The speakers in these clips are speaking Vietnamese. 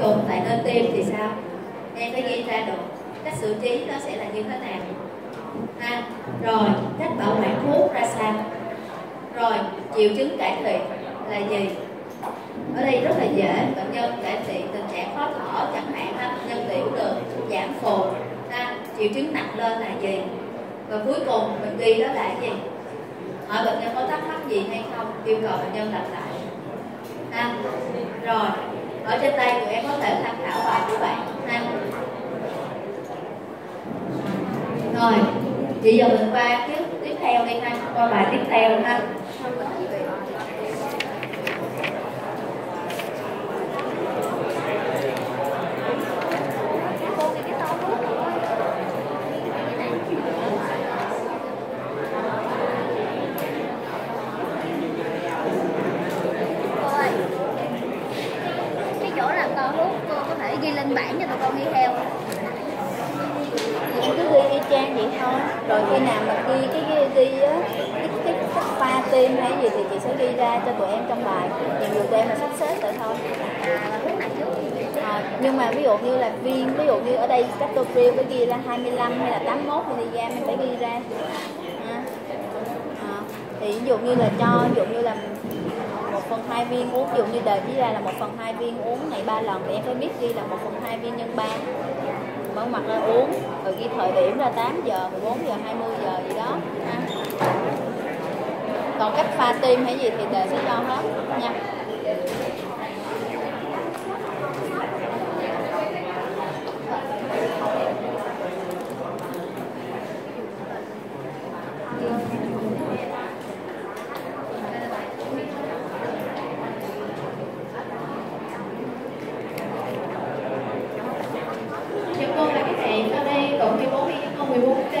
trùng tại nơi tim thì sao? Em phải ghi ra được cách xử trí nó sẽ là như thế nào. Ha, rồi, cách bảo quản thuốc ra sao? Rồi, triệu chứng cải thiện là gì? Ở đây rất là dễ, bệnh nhân cải thiện tình trạng khó thở, chẳng hạn ha, bệnh nhân tiểu đường, giảm phù. Ha, triệu chứng nặng lên là gì? Và cuối cùng mình ghi đó là gì? Hỏi bệnh nhân có thắc mắc gì hay không, yêu cầu bệnh nhân lặp lại. Ha, rồi ở trên đây tụi em có thể tham khảo bài của bạn. Ha rồi, chị giờ mình qua tiếp tiếp theo đi ha. Qua bài tiếp theo ha cô ơi cái chỗ làm to hút cô có thể ghi lên đi theo. Em cứ ghi y chang vậy thôi. Rồi khi nào mà ghi cái ghi, ghi á cái cái cách pha tim hay gì thì chị sẽ ghi ra cho tụi em trong bài. Nhiệm vụ tụi em là sắp xếp vậy thôi. À nhưng mà ví dụ như là viên ví dụ như ở đây captopril phải ghi ra 25 hay là 81 mg em phải ghi ra. À, À, thì ví dụ như là cho ví dụ như là phần hai viên uống dụ như đời chỉ ra là một phần hai viên uống ngày ba lần, thì em phải biết ghi là một phần hai viên nhân ba mở mặt ra uống, rồi ghi thời điểm là 8 giờ 14 giờ 20 giờ gì đó, ha. còn cách pha tim hay gì thì đề sẽ cho hết nha Chào cô và các bạn, sau đây cổng 14 2014 T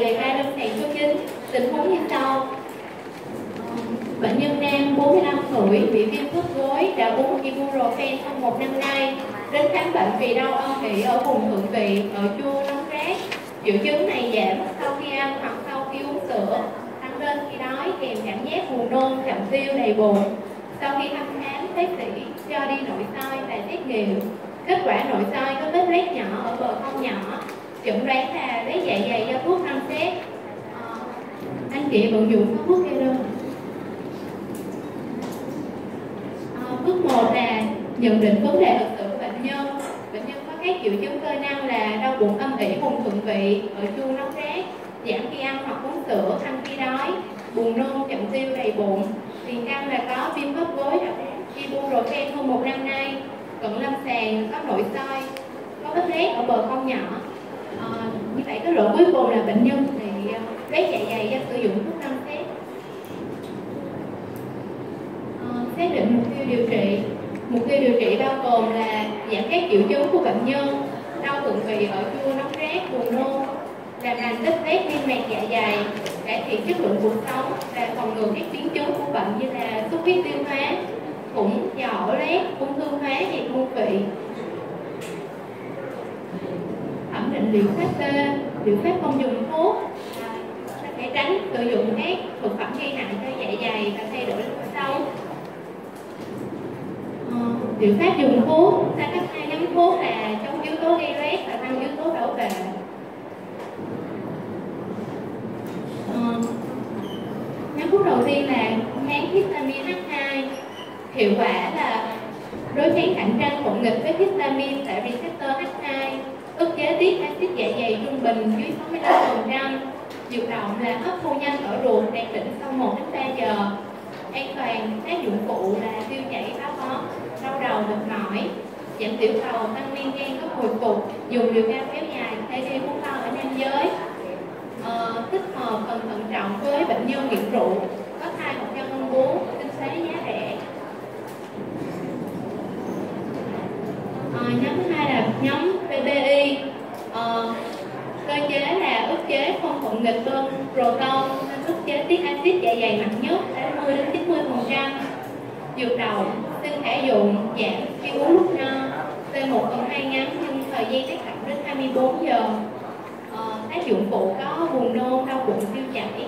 đề trình bày về ca lâm số 9 tình huống như sau. Bệnh nhân nam 45 tuổi bị viêm khớp gối đã uống ibuprofen trong một năm nay. Đến khám bệnh vì đau âm ỉ ở vùng thượng vị, ở chua nóng rát. Triệu chứng này giảm sau khi ăn hoặc sau khi uống sữa, tăng lên khi đói kèm cảm giác buồn nôn, chậm tiêu, đầy bụng. Sau khi thăm khám, bác sĩ cho đi nội soi và xét nghiệm. Kết quả nội soi có vết loét nhỏ ở bờ hông nhỏ, chẩn đoán là bé dạ dày do thuốc năm xét. à, ờ, anh chị vận dụng có thuốc kê đơn. à, bước 1 là nhận định vấn đề thực sự của bệnh nhân. Bệnh nhân có các triệu chứng cơ năng là đau bụng âm ỉ vùng thượng vị, ở chua nóng rát, giảm khi ăn hoặc uống sữa, ăn khi đói, buồn nôn, chậm tiêu, đầy bụng. Tiền căn là có viêm khớp gối, khi buông rồi khen hơn một năm nay, cận lâm sàng có nội soi có vết lét ở bờ không nhỏ Ờ, như vậy cái lỗi cuối cùng là bệnh nhân bị ờ, dạ dày do sử dụng thuốc năm phép ờ, xác định mục tiêu điều trị. Mục tiêu điều trị bao gồm là giảm các triệu chứng của bệnh nhân đau thượng vị ở chua nóng rát buồn nôn làm lành tích vết niêm mạc dạ dày cải thiện chất lượng cuộc sống và phòng ngừa các biến chứng của bệnh như là xuất huyết tiêu hóa thủng giò ổ lét ung thư hóa và môn vị thẩm định liệu pháp B ờ, liệu pháp không dùng thuốc. Để tránh sử dụng các thực phẩm gây hại cho dạ dày và thay đổi sâu Ờ, liệu pháp dùng thuốc ta có hai nhóm thuốc là chống yếu tố gây loét và tăng yếu tố bảo vệ. Ờ, nhóm thuốc đầu tiên là kháng histamine H2 hiệu quả là đối kháng cạnh tranh cộng nghịch với histamine tại receptor H2 ức chế tiết axit dạ dày trung bình dưới 65% dược động là hấp thu nhanh ở ruột đạt đỉnh sau 1 đến 3 giờ. An toàn tác dụng phụ là tiêu chảy táo bón đau đầu mệt mỏi. Giảm tiểu cầu tăng men gan có hồi phục dùng liều cao kéo dài thay thế uống to ở nam giới. Ờ, tích hợp cần thận trọng với bệnh nhân nghiện rượu có thai hoặc cho con bú kinh tế giá rẻ. Ờ, nhóm thứ hai là nhóm PPI Ờ, cơ chế là ức chế không thuận nghịch bên proton nên ức chế tiết axit dạ dày mạnh nhất 80 đến 90 phần trăm. Dược đầu tinh thể dụng giảm khi uống lúc no. T1 phần hai ngắn nhưng thời gian tác động đến 24 giờ. À, tác dụng phụ có buồn nôn đau bụng tiêu chảy.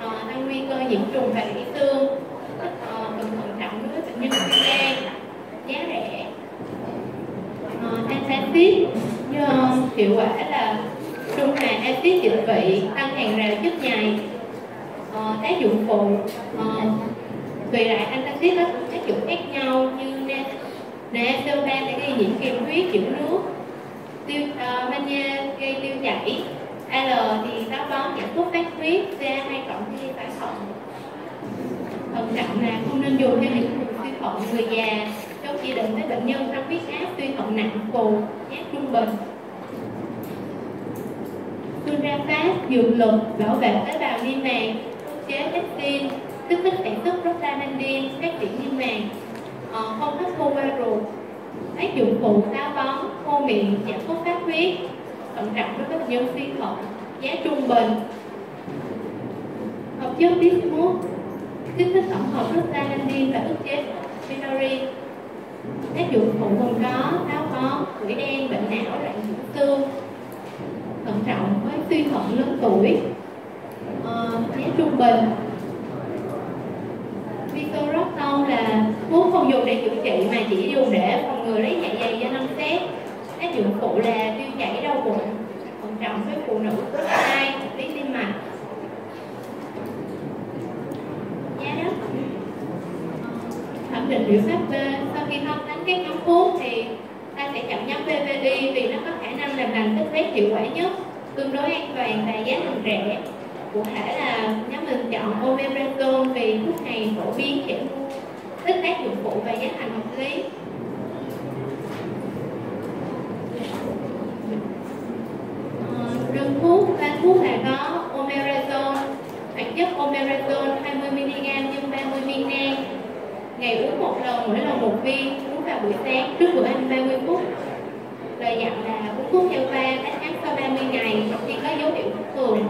À, tăng nguy cơ nhiễm trùng và gãy xương à, ờ, cần thận trọng với bệnh nhân ung gan giá rẻ. Axit do hiệu quả là trung hòa axit dịch vị tăng hàng rào chất nhầy ờ, tác dụng phụ ờ, tùy loại antacid có tác dụng khác nhau như NaCO3 sẽ gây nhiễm kiềm huyết giữ nước tiêu ờ, uh, magie gây tiêu chảy. L thì táo bón giảm thuốc phát huyết CA2 cộng thì phải thận thận trọng là không nên dùng cho những người suy thận người già. Trong chỉ định với bệnh nhân tăng huyết áp suy thận nặng phù nhát trung bình phương ra pháp, dược lực bảo vệ tế bào niêm màng chế peptin kích thích sản xuất prostaglandin phát triển niêm màng. Ờ, không hấp thu qua ruột. Tác dụng phụ táo bón khô miệng giảm thuốc phát huyết thận trọng đối với bệnh nhân suy thận giá trung bình. Hợp chất bismuth kích thích tổng hợp prostaglandin và ức chế phenolin tác dụng phụ gồm có táo bón quỷ đen bệnh não loạn dưỡng xương thận trọng với suy thận lớn tuổi. Ờ, uh, giá trung bình. Visoroctol là thuốc không dùng để chữa trị mà chỉ dùng để phòng ngừa lấy dạ dày do năm xét. Tác dụng phụ là tiêu chảy đau bụng. Thận trọng với phụ nữ có thai lý tim mạch. Giá đất. Ờ, thẩm định liệu pháp B sau khi không đánh các nhóm thuốc thì ta sẽ chọn nhóm PPI vì nó có khả năng làm lành tích huyết hiệu quả nhất, tương đối an toàn và giá thành rẻ. Cụ thể là nhóm mình chọn omeprazole vì thuốc này phổ biến trẻ mua ít tác dụng phụ và giá thành hợp lý. Ờ, Đơn thuốc, ba thuốc là có omeprazole, hoạt chất omeprazole 20mg nhưng 30 viên nang ngày uống một lần, mỗi lần một viên vào buổi sáng trước bữa ăn 30 phút. Lời dặn là uống thuốc theo pha tái khám sau 30 ngày khi có dấu hiệu bất thường.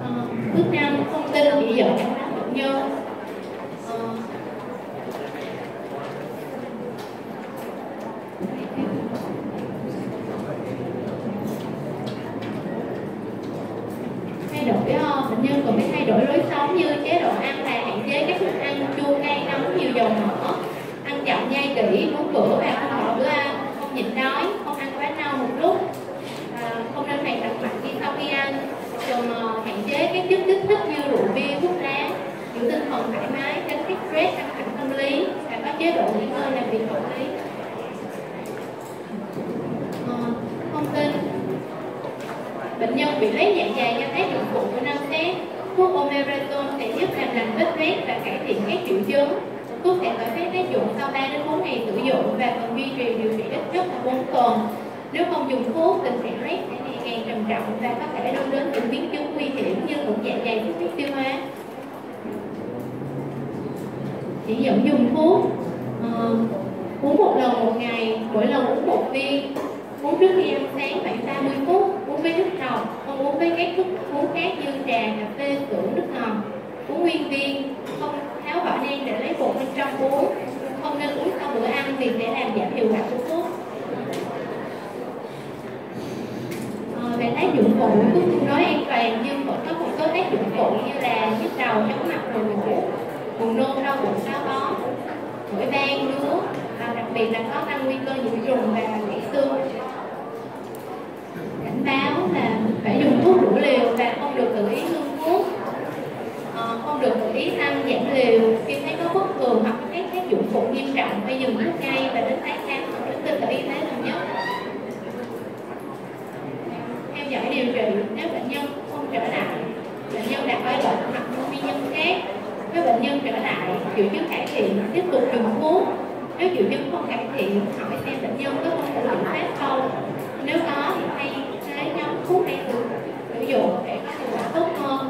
Ờ, bước năm, thông tin chỉ dẫn bệnh nhân ờ, thay đổi uh, bệnh nhân cần phải thay đổi lối sống như chế độ ăn là hạn chế các thức ăn chua cay nóng nhiều dầu mỡ ăn chậm nhai kỹ đúng bữa và không bỏ bữa ăn không nhịn đói không ăn quá no một lúc à, không nên hoạt động mạnh khi sau khi ăn còn uh, hạn chế các chất kích thích như rượu bia thuốc lá giữ tinh thần thoải mái tránh các stress căng thẳng tâm lý và có chế độ nghỉ ngơi làm việc hợp lý uh, thông tin bệnh nhân bị lấy dạ dày do tác dụng phụ của năm xét thuốc omeprazole sẽ giúp làm lành vết loét và cải thiện các triệu chứng thuốc sẽ khởi phát tác dụng sau 3 đến 4 ngày sử dụng và cần duy trì điều trị ít nhất là 4 tuần nếu không dùng thuốc tình trạng loét sẽ ngày càng trầm trọng và có thể đưa đến những biến chứng nguy hiểm như thủng dạ dày xuất huyết tiêu hóa chỉ dẫn dùng thuốc. Uh, uống một lần một ngày mỗi lần uống một viên uống trước khi ăn sáng khoảng 30 phút uống với nước nọc không uống với các thức uống khác như trà cà phê sữa nước ngọt. Uống nguyên viên không tháo vỏ đen để lấy bột bên trong uống. Không nên uống sau bữa ăn vì sẽ làm giảm hiệu quả của thuốc. Ờ, về tác dụng phụ thuốc tương đối an toàn nhưng vẫn có một số tác dụng phụ như là nhức đầu chóng mặt rồi buồn buồn nôn đau bụng táo bón mũi ban ngứa à, đặc biệt là có tăng nguy cơ nhiễm trùng và gãy xương cảnh báo là phải dùng thuốc đủ liều và không được tự ý ngưng thuốc. À, không được tự ý tăng giảm liều. Khi thấy có bất thường hoặc các tác dụng phụ nghiêm trọng phải dừng thuốc ngay và đến tái khám hoặc đến cơ sở y tế gần nhất. Theo dõi điều trị nếu bệnh nhân không trở lại bệnh nhân đã khỏi bệnh hoặc nguyên nhân khác nếu bệnh nhân trở lại triệu chứng cải thiện tiếp tục dùng thuốc nếu triệu chứng không cải thiện hỏi xem bệnh nhân có không sử dụng phép không? Nếu có thì thay thế nhóm thuốc đang được sử dụng để có hiệu quả tốt hơn.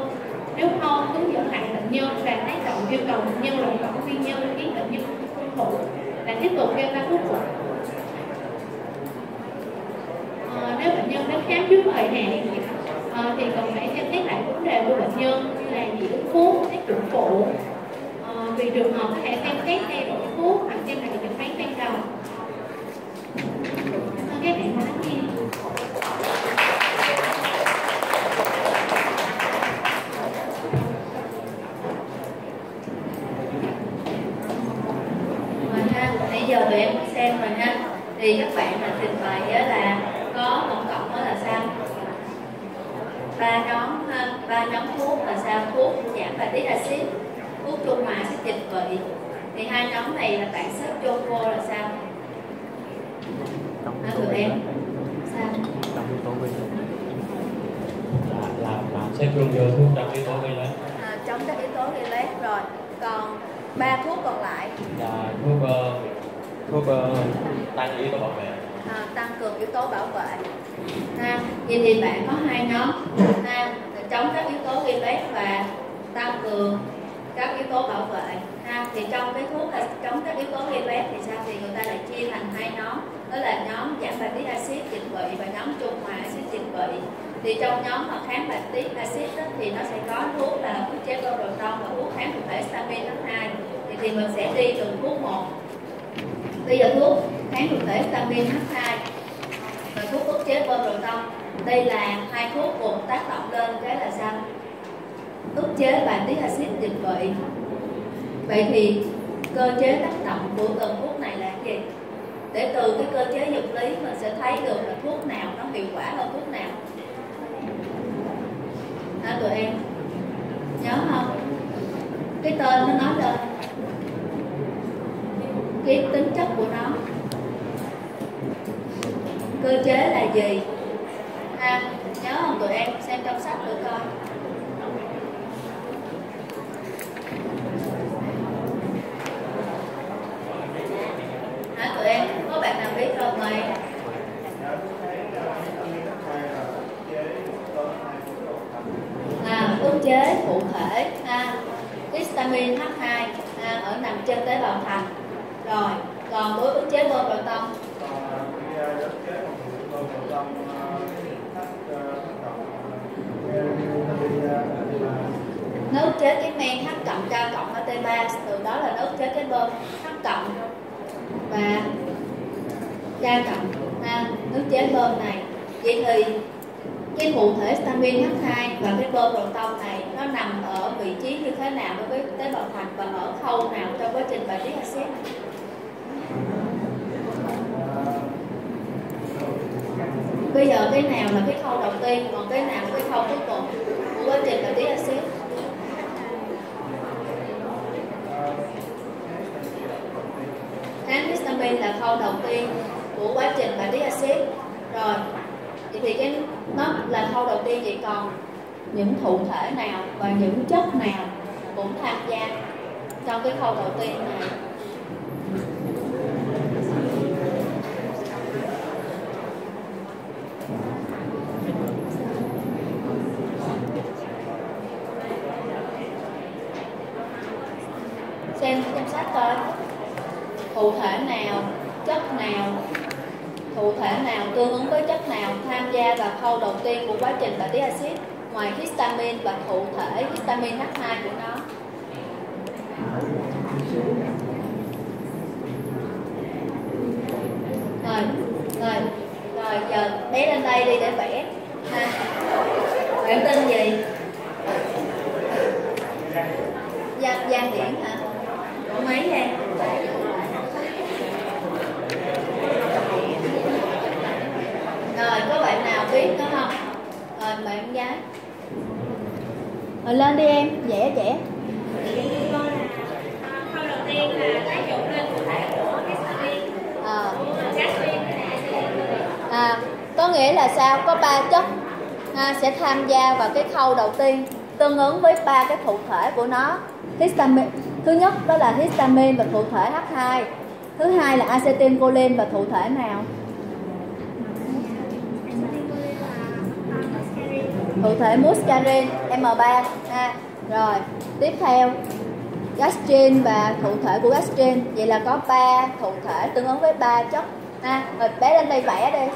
Nếu không hướng dẫn lại bệnh nhân và tác động yêu cầu bệnh nhân làm rõ nguyên nhân khiến bệnh nhân không phụ và tiếp tục gây ra thuốc phụ à, nếu bệnh nhân đến khám trước thời hạn à, thì cần phải xem xét lại vấn đề của bệnh nhân như là dị ứng thuốc dụng cụ. À, vì trường hợp có thể xem xét thay đổi thuốc hoặc xem lại chẩn đoán ban đầu các bạn lắng nghe nãy giờ tụi em xem rồi ha thì các bạn là trình bày là có tổng cộng đó là sao ba nhóm ha ba nhóm thuốc là sao thuốc giảm bài tiết axit thuốc trung hòa axit dịch vị thì hai nhóm này là bạn xếp chung vô là sao hả tụi em sao là là là xếp chung vô thuốc trong yếu tố gây lét. à, chống các yếu tố gây lét rồi còn ba thuốc còn lại là thuốc uh, thuốc uh, tăng yếu tố bảo vệ à, tăng cường yếu tố bảo vệ ha vậy thì bạn có hai nhóm ha chống các yếu tố gây lét và tăng cường các yếu tố bảo vệ ha thì trong cái thuốc là chống các yếu tố gây lét thì sao thì người ta lại chia thành hai nhóm đó là nhóm giảm bài tiết axit dịch vị và nhóm trung hòa axit dịch vị thì trong nhóm mà kháng bài tiết axit thì nó sẽ có thuốc là thuốc chế proton và thuốc kháng thực thể stamin H2 thì, thì mình sẽ đi từng thuốc một. Bây giờ thuốc kháng thực thể stamin H2 và thuốc ức chế proton đây là hai thuốc cùng tác động lên cái là sao? Ức chế bài tiết axit dịch vị vậy thì cơ chế tác động của từng thuốc này là gì? Để từ cái cơ chế vật lý mình sẽ thấy được là thuốc nào nó hiệu quả hơn thuốc nào. Hả tụi em? Nhớ không? Cái tên nó nói lên cái tính chất của nó. Cơ chế là gì ha nhớ không tụi em xem trong sách được coi hả tụi em có bạn nào biết không mời à ức chế cụ thể ha histamine H2 ha, ở nằm trên tế bào thành rồi còn với ức chế bơm vào tâm nó ức chế cái men H cộng K cộng ở T3 từ đó là nó ức chế cái bơm H cộng và K cộng ha nước chế bơm này vậy thì cái cụ thể stamin H2 tông này, nó nằm ở vị trí như thế nào đối với tế bào thạch và ở khâu nào trong quá trình bài tiết axit bây giờ cái nào là cái khâu đầu tiên, còn cái nào là cái khâu cuối cùng của quá trình bài tiết axit kháng histamine là khâu đầu tiên của quá trình bài tiết axit rồi vậy thì cái nó là khâu đầu tiên vậy còn những thụ thể nào và những chất nào cũng tham gia trong cái khâu đầu tiên này. Xem xem sách coi. Cụ thể nào, chất nào cụ thể nào tương ứng với chất nào tham gia vào khâu đầu tiên của quá trình bài tiết axit ngoài histamine và cụ thể histamine H2 của nó. Rồi rồi rồi, giờ bé lên đây đi để vẽ ha. Bạn tên gì? Giang Giang Điển hả Ủa mấy vậy rồi có bạn nào biết nữa không rồi bạn gái rồi lên đi em vẽ vẽ à, à, có nghĩa là sao? Có ba chất. À, sẽ tham gia vào cái khâu đầu tiên tương ứng với ba cái thụ thể của nó. Histamine thứ nhất đó là histamine và thụ thể H2 thứ hai là acetylcholine và thụ thể nào? Thụ thể muscarin M3 ha, rồi, tiếp theo. Gastrin và thụ thể của gastrin. Vậy là có ba thụ thể tương ứng với ba chất. Ha, rồi, bé lên đây vẽ đi.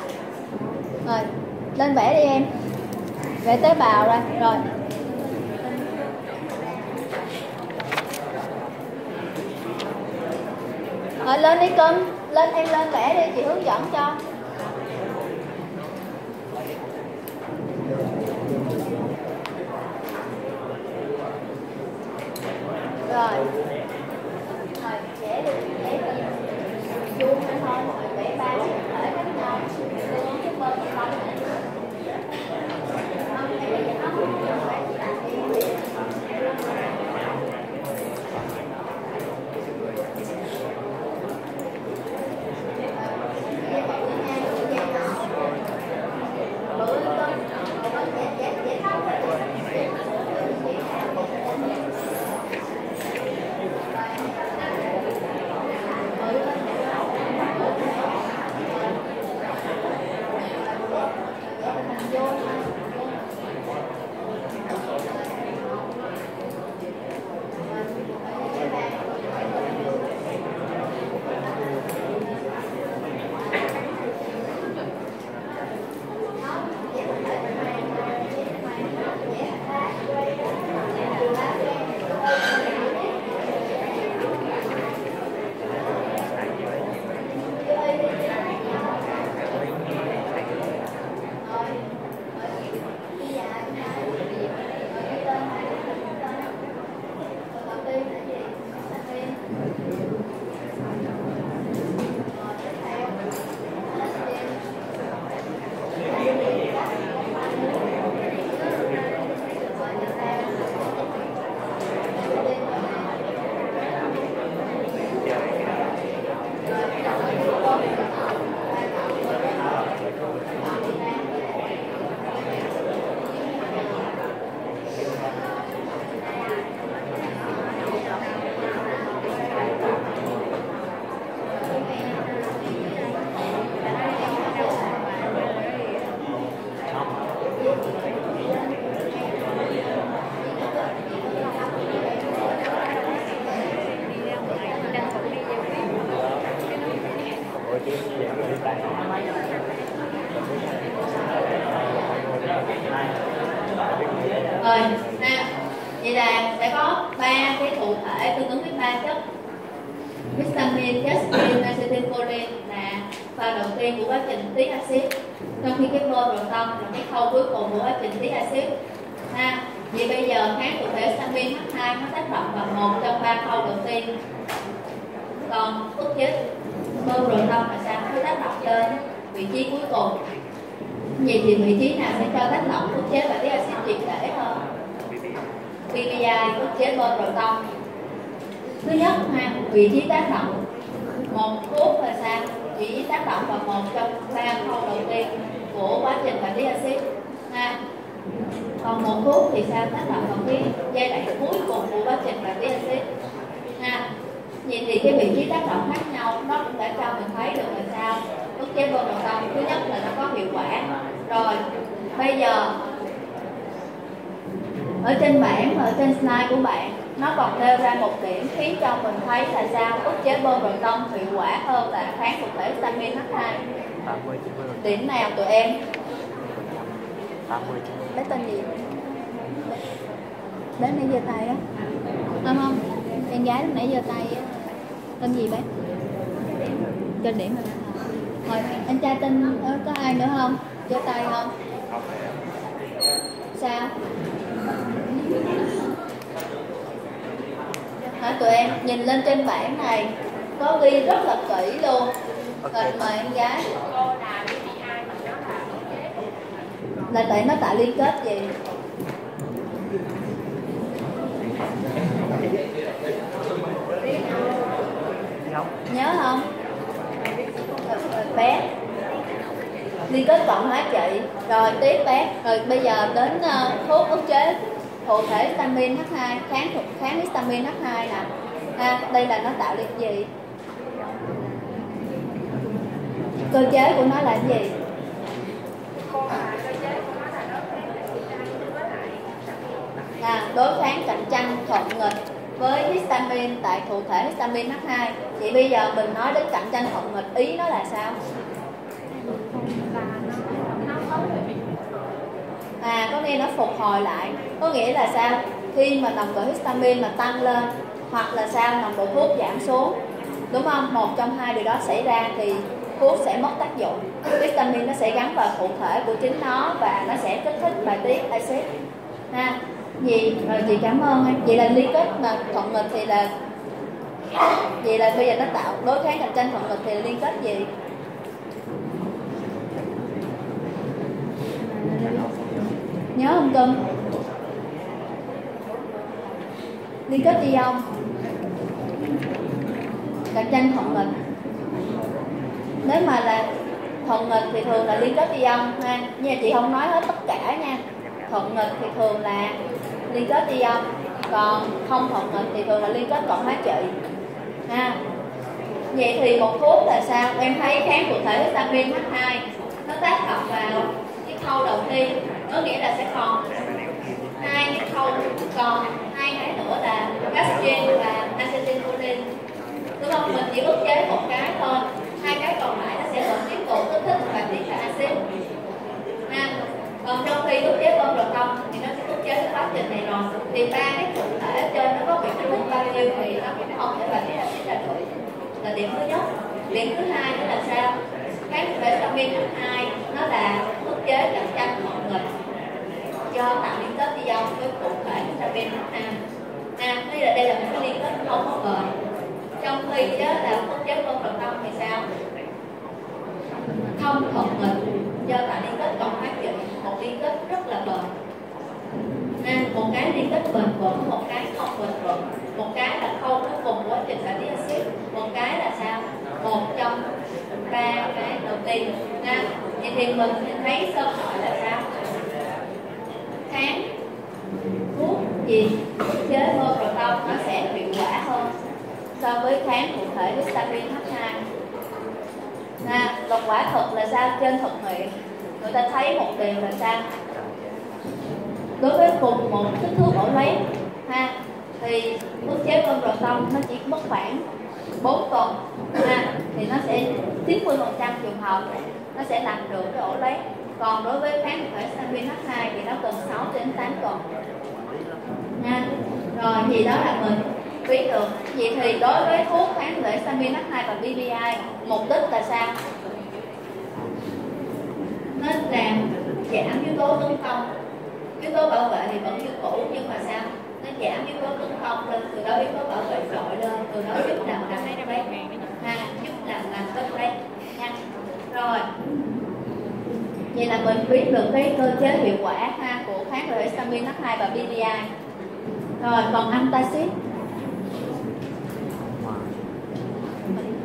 Rồi, lên vẽ đi em. Vẽ tế bào ra, rồi. Rồi, lên đi cưng lên, em lên vẽ đi, chị hướng dẫn cho. Rồi vậy thì vị trí nào sẽ cho tác động ức chế và tiết axit triệt để hơn? PPI ức chế bơ proton thứ nhất ha vị trí tác động một thuốc là sao vị trí tác động vào một trong ba khâu đầu tiên của quá trình và tiết axit. Ha còn một thuốc thì sao tác động vào cái giai đoạn cuối cùng của quá trình và tiết axit. Ha vậy thì cái vị trí tác động khác nhau, nó cũng đã cho mình thấy được là sao? Ức chế bơm đầu tâm thứ nhất là nó có hiệu quả. Rồi bây giờ ở trên bảng ở trên slide của bạn nó còn nêu ra một điểm khiến cho mình thấy là sao? Ức chế bơm đầu tâm hiệu quả hơn là kháng thực thể stamin H2 80 90 điểm nào tụi em? 80 90 bé tên gì? Bé nãy giơ tay á. Không không. Em gái lúc nãy giơ tay á. Tên gì bé? Cho điểm. Rồi thôi anh trai tên ờ, có ai nữa không? Giơ tay không? Sao? Hả tụi em nhìn lên trên bảng này có ghi rất là kỹ luôn. Rồi mời em gái. Là tại nó tạo liên kết gì? Nhớ không bé liên kết cộng hóa trị rồi tiếp bé rồi bây giờ đến uh, thuốc ức chế thụ thể vitamin H2 kháng thuộc kháng histamine H2 nè. À, đây là nó tạo liên gì? Cơ chế của nó là gì? À, đối kháng cạnh tranh thuận nghịch với histamine tại thụ thể histamine H2 thì bây giờ mình nói đến cạnh tranh phòng nghịch, ý nó là sao? À có nghĩa nó phục hồi lại, có nghĩa là sao? Khi mà nồng độ histamine mà tăng lên, hoặc là sao? Nồng độ thuốc giảm xuống, đúng không? Một trong hai điều đó xảy ra thì thuốc sẽ mất tác dụng. Histamine nó sẽ gắn vào cụ thể của chính nó và nó sẽ kích thích bài tiết axit. Ha gì rồi ờ, chị cảm ơn em. Vậy là liên kết mà thuận nghịch thì là vậy là bây giờ nó tạo đối kháng cạnh tranh thuận nghịch thì là liên kết gì? Nhớ không cưng liên kết đi không? Cạnh tranh thuận nghịch nếu mà là thuận nghịch thì thường là liên kết đi ông ha, nhưng mà chị không nói hết tất cả nha. Thuận nghịch thì thường là liên kết đi âm còn không thuận nghịch thì thường là liên kết cộng hóa trị ha. Vậy thì một thuốc là sao? Em thấy kháng cụ thể histamine H2 nó tác động vào cái khâu đầu tiên, có nghĩa là sẽ còn hai cái khâu, còn hai cái nữa là gastrin và acetylcholine đúng không mình chỉ ức chế một cái thôi hai cái còn lại nó sẽ vẫn tiếp tục kích thích và tiết ra axit ha còn trong khi ức chế bơm đầu công thì nó sẽ ức chế cái quá trình này rồi thì ba cái cụ thể ở trên nó có bị kích thích bao nhiêu thì nó cũng không thể là tiết axit ra được là điểm thứ nhất. Điểm thứ hai đó là sao? Cái vitamin H2 nó là ức chế cạnh tranh mọi người. Do tạo liên kết đi dòng với cụ thể vitamin H2 à đây là đây là một cái liên kết không có bền trong khi đó là ức chế không đầu tâm thì sao? Không thuận nghịch do tạo liên kết cộng phát triển một liên kết rất là bền à, một cái liên kết bền vững một cái không bền vững một cái là khâu cuối cùng của quá trình là đi axit một cái là sao? Một trong ba cái đầu tiên. Nha vậy thì mình thấy sơ hỏi là sao? Kháng thuốc gì ức chế rồi proton nó sẽ hiệu quả hơn so với kháng cụ thể histamine H2 à, độc quả thật là sao? Trên thực nghiệm người ta thấy một điều là sao? Đối với cùng một kích thước ổ loét ha thì mức chế băng rồi xong nó chỉ mất khoảng 4 tuần. Ha, thì nó sẽ 90 phần trăm trường hợp nó sẽ làm được cái ổ lấy. Còn đối với kháng thể viên H2 thì nó cần 6 đến 8 tuần. Nha. Rồi, thì đó là mình. Ví được vậy thì đối với thuốc kháng thể viên H2 và BBI mục đích là sao? Nó làm giảm yếu tố tấn công. Yếu tố bảo vệ thì vẫn như cũ, nhưng mà sao? Nó giảm yếu tố tấn công lên từ đó yếu tố bảo vệ trội lên từ đó giúp làm làm đấy ha, giúp làm làm tốt đấy nha. Rồi. Vậy là mình biết được cái cơ chế hiệu quả, ha, của kháng thể histamine H2 và BDI rồi, còn antacid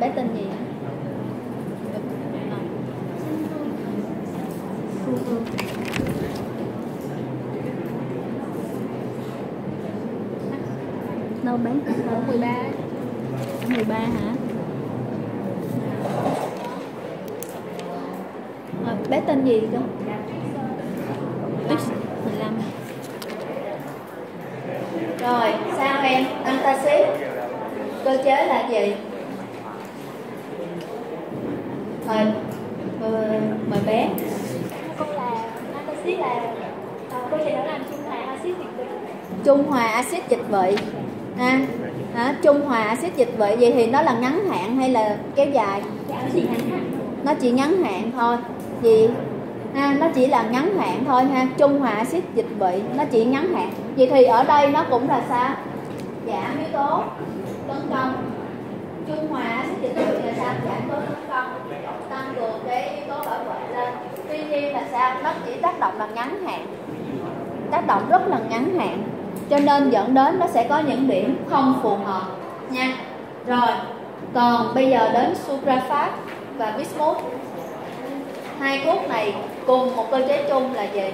bé tên gì hả? Đâu bé? Ở 13 13 hả? À, bé tên gì cơ? X 15 rồi sao em? Antacid cơ chế là gì? Mời mời, mời bé. Cô là Antacid là ờ, Cô chị nói làm chung là axit dịch vị trung hòa axit dịch vị axit dịch vị vậy thì nó là ngắn hạn hay là kéo dài? Dạ nó chỉ ngắn hạn thôi. Gì ha nó chỉ là ngắn hạn thôi ha. Trung hòa axit dịch vị nó chỉ ngắn hạn. Vậy thì ở đây nó cũng là sao? Giảm yếu tố tấn công. Trung hòa axit dịch vị là sao? Giảm yếu tố tấn công. Tăng cường cái yếu tố bảo vệ lên. Tuy nhiên là sao? Nó chỉ tác động là ngắn hạn. Tác động rất là ngắn hạn. Cho nên dẫn đến nó sẽ có những điểm không phù hợp nha. Rồi còn bây giờ đến suprafat và bismuth. Hai thuốc này cùng một cơ chế chung là gì?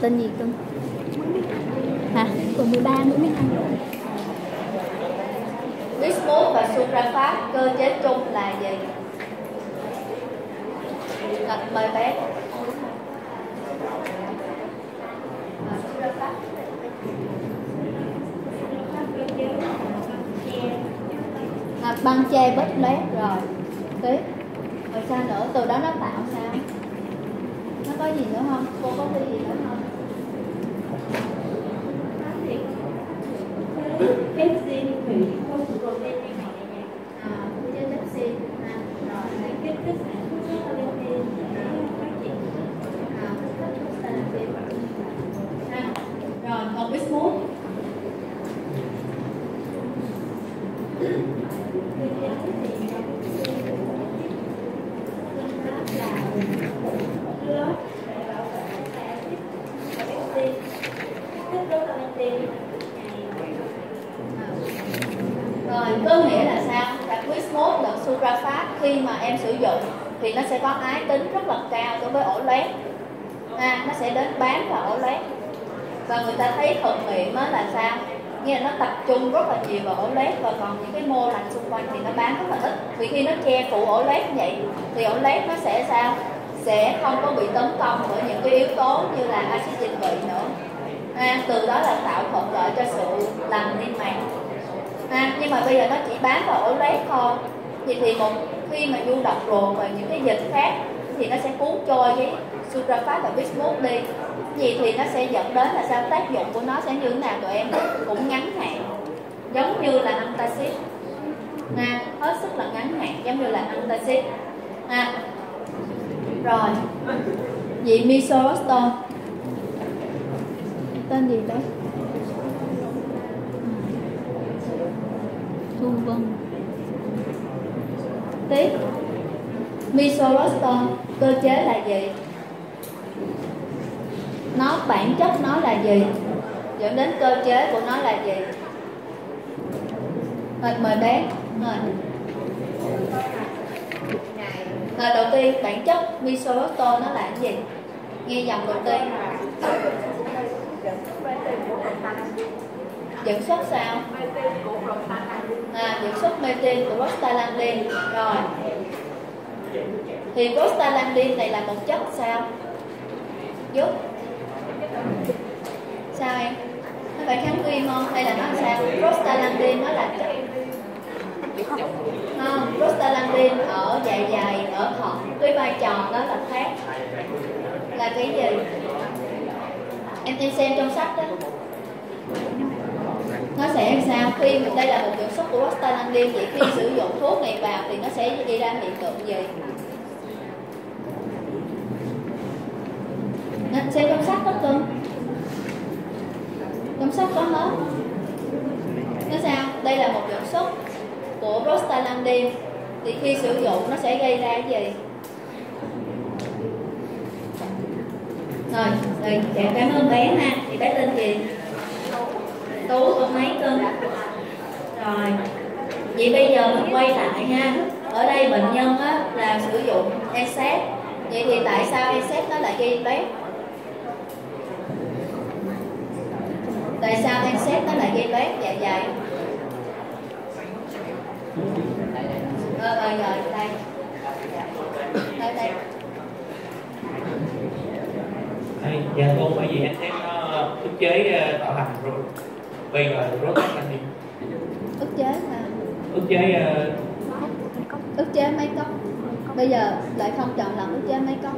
Tên gì cưng hả? Của 13 Nguyễn Minh Anh bismuth và suprafat cơ chế chung là gì? Rồi, mời bé à, băng che vết loét rồi. Tiếp rồi sao nữa? Từ đó nó tạo sao? Nó có gì nữa không? Cô có cái gì nữa không? Pepsin hủy không protein nhanh nhẹ nhàng à chế pepsin ha rồi để kích thích sản xuất collagen để phát triển à pepsin ha rồi còn bismuth rồi có nghĩa là sao là bismuth lẫn suprafat khi mà em sử dụng thì nó sẽ có ái tính rất là cao đối với ổ loét ha nó sẽ đến bám vào ổ loét và người ta thấy thuận nghiệm mới là sao? Nghĩa là nó tập trung rất là nhiều vào ổ loét và còn những cái mô lành xung quanh thì nó bám rất là ít. Vì khi nó che phủ ổ loét như vậy thì ổ loét nó sẽ sao? Sẽ không có bị tấn công bởi những cái yếu tố như là axit dịch vị nữa. À, từ đó là tạo thuận lợi cho sự lành niêm mạc. À, nhưng mà bây giờ nó chỉ bám vào ổ loét thôi. Vậy thì một khi mà du độc ruột và những cái dịch khác thì nó sẽ cuốn trôi cái suprafat và bismuth đi. Gì thì nó sẽ dẫn đến là sao tác dụng của nó sẽ như thế nào tụi em cũng ngắn hạn. Giống như là antacid. Ha hết sức là ngắn hạn giống như là antacid. Ha rồi. Vị misorostol tên gì đấy thu vân. Tiếp. Misorostol cơ chế là gì nó bản chất nó là gì? Dẫn đến cơ chế của nó là gì? Rồi mời bé. Rồi rồi đầu tiên bản chất misorostol nó là cái gì? Nghe dòng đầu tiên. Dẫn xuất sao? À, dẫn xuất metin của prostaglandin. Rồi. Thì prostaglandin này là một chất sao? Giúp sao em? Nó phải kháng viêm không? Hay là nó là sao? Prostaglandin nó là chất không prostaglandin ở dạ dày ở thận cái vai trò đó là khác là cái gì? Em em xem trong sách đó. Nó sẽ sao? Khi mình đây là một dưỡng chất của prostaglandin vậy khi sử dụng thuốc này vào thì nó sẽ gây ra hiện tượng gì? Nên xem trong sách đó cưng trong sách có hết. Nó sao? Đây là một dưỡng chất của prostaglandin. Thì khi sử dụng nó sẽ gây ra cái gì? Rồi rồi dạ, cảm ơn bé ha. Thì bé tên gì? Tú con mấy cân? Rồi vậy bây giờ mình quay lại ha. Ở đây bệnh nhân á, là sử dụng NSAID vậy thì tại sao NSAID nó lại gây loét tại sao NSAID nó lại gây loét dạ dày ờ ờ rồi đây. Đây đây. Đây, dạ cô bởi vì anh thấy nó ức chế ờ, tạo thành rồi. Bây giờ rốt anh đi. Ức chế mà ức chế ờ, ức chế mấy cốc. Bây giờ lại không chọn lần ức chế mấy cốc.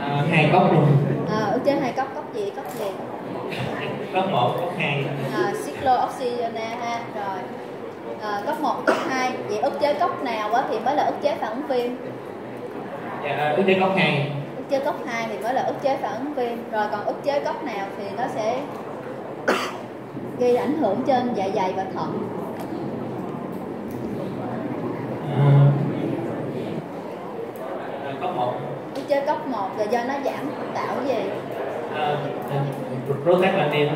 à, hai cốc luôn. À, ức chế hai cốc cốc gì cốc gì cốc một cốc hai. À, cyclooxygenase ha rồi. À, cốc 1, cốc 2 vậy ức chế cốc nào á thì mới là ức chế phản ứng viêm? Dạ ức chế cốc hai. Ức chế cốc 2 thì mới là ức chế phản ứng viêm. Rồi còn ức chế cốc nào thì nó sẽ gây ảnh hưởng trên dạ dày và thận? À, cốc một. Ức chế cốc 1 là do nó giảm tạo gì à, prostaglandin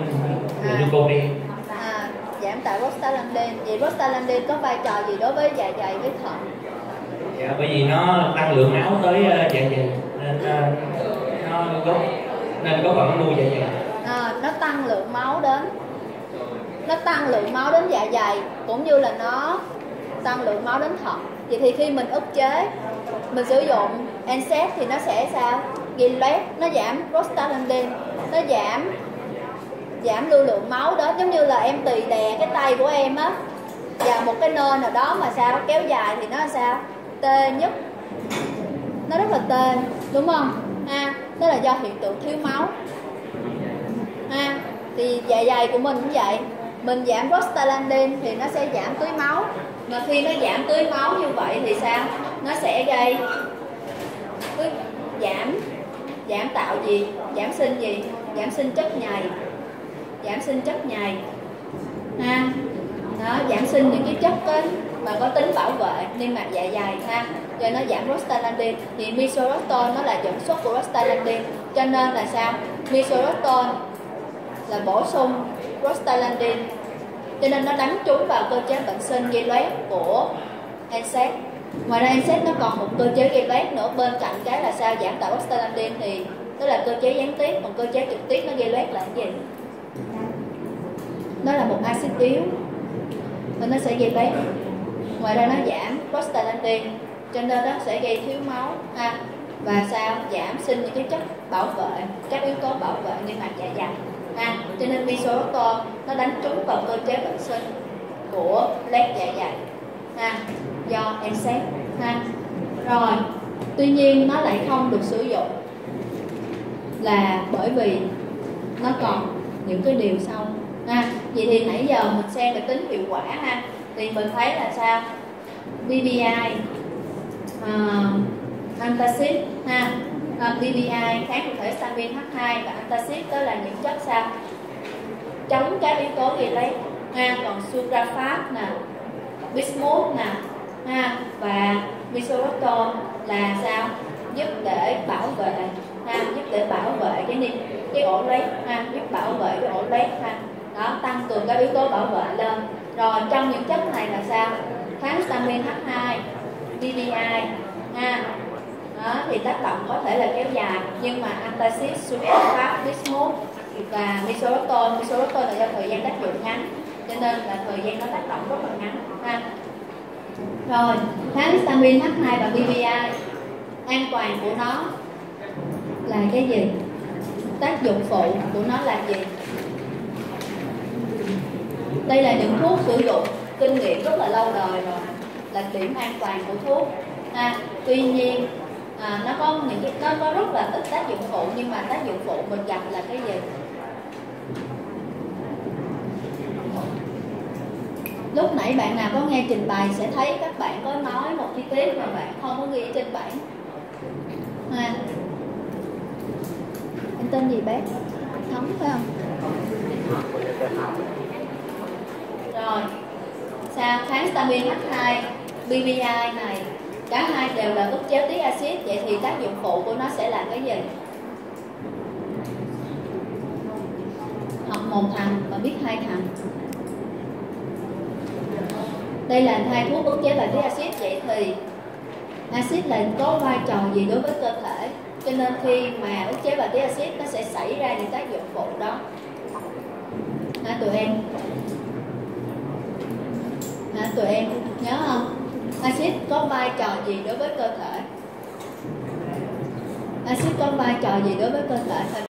glucosamine à, giảm tạo prostaglandin vậy prostaglandin có vai trò gì đối với dạ dày với thận dạ bởi vì nó tăng lượng máu tới ờ, dạ dày nên ờ, nó có nên có phần nuôi dạ dày. À, nó tăng lượng máu đến nó tăng lượng máu đến dạ dày cũng như là nó tăng lượng máu đến thận vậy thì khi mình ức chế mình sử dụng NSAID thì nó sẽ sao gây loét, nó giảm prostaglandin, nó giảm giảm lưu lượng máu đó. Giống như là em tì đè cái tay của em á vào một cái nơi nào đó mà sao kéo dài thì nó là sao? Tê nhất. Nó rất là tê đúng không? Ha đó là do hiện tượng thiếu máu. Ha thì dạ dày của mình cũng vậy. Mình giảm prostaglandin thì nó sẽ giảm tưới máu. Mà khi nó giảm tưới máu như vậy thì sao? Nó sẽ gây giảm giảm tạo gì? Giảm sinh gì? Giảm sinh chất nhầy. Giảm sinh chất nhầy. Ha? Nó giảm sinh những cái chất có, mà có tính bảo vệ niêm mạc dạ dày ha? Cho nó giảm prostaglandin thì misoprostol nó là dẫn xuất của prostaglandin cho nên là sao? Misoprostol là bổ sung prostaglandin cho nên nó đánh trúng vào cơ chế bệnh sinh gây loét của NSAID ngoài ra MSET nó còn một cơ chế gây loét nữa, bên cạnh cái là sao giảm tạo prostaglandin thì, tức là cơ chế gián tiếp, còn cơ chế trực tiếp nó gây loét là cái gì? Nó là một axit yếu, và nó sẽ gây loét ngoài ra nó giảm prostaglandin cho nên nó sẽ gây thiếu máu, ha? Và sao? Giảm sinh những cái chất bảo vệ, các yếu tố bảo vệ như mặt dạ dày, ha? Cho nên misoprostol nó đánh trúng vào cơ chế bệnh sinh của loét dạ dày ha do accept ha. Rồi tuy nhiên nó lại không được sử dụng là bởi vì nó còn những cái điều sau ha. Vậy thì nãy giờ mình xem về tính hiệu quả ha thì mình thấy là sao? BBI uh, ờ, antacid ha. Ờ, uh, BBI kháng cụ thể stamin H2 và antacid đó là những chất sao? Chống các yếu tố gây lấy ha còn sulfaphat nè bismuth nè. Ha và misoprostol là sao? Giúp để bảo vệ. Ha giúp để bảo vệ cái niêm cái ổ lấy, ha giúp bảo vệ cái ổ lấy, ha đó tăng cường các yếu tố bảo vệ lên. Rồi trong những chất này là sao? Kháng stamin H2 BBI ha đó, thì tác động có thể là kéo dài nhưng mà antacid sulfat bismuth và misoprostol misoprostol là do thời gian tác dụng ngắn cho nên là thời gian nó tác động rất là ngắn ha. Rồi kháng stamin H2 và BBI an toàn của nó là cái gì? Tác dụng phụ của nó là gì? Đây là những thuốc sử dụng kinh nghiệm rất là lâu đời rồi là điểm an toàn của thuốc ha. Tuy nhiên à, nó có những cái nó có rất là ít tác dụng phụ nhưng mà tác dụng phụ mình gặp là cái gì? Lúc nãy bạn nào có nghe trình bày sẽ thấy các bạn có nói một chi tiết mà bạn không có ghi trên bảng. À. anh tên gì bé? Thống phải không? Rồi. Sao? Kháng stamin H2 BBI này, cả hai đều là ức chế tiết axit, vậy thì tác dụng phụ của nó sẽ là cái gì? Học một thằng mà biết hai thằng đây là hai thuốc ức chế bài tiết axit vậy thì axit là có vai trò gì đối với cơ thể? Cho nên khi mà ức chế bài tiết axit, nó sẽ xảy ra những tác dụng phụ đó. Hả, tụi em? Hả, tụi em nhớ không? Axit có vai trò gì đối với cơ thể? Axit có vai trò gì đối với cơ thể?